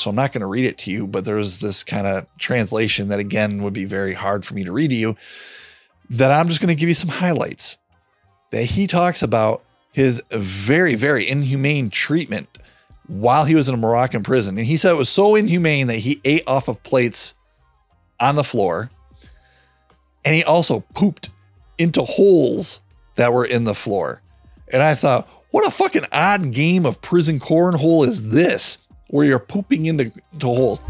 so I'm not going to read it to you, but there's this kind of translation that again would be very hard for me to read to you. That I'm just going to give you some highlights. That he talks about his very, very inhumane treatment while he was in a Moroccan prison. And he said it was so inhumane that he ate off of plates on the floor. And he also pooped into holes that were in the floor. And I thought, what a fucking odd game of prison cornhole is this, where you're pooping into, holes?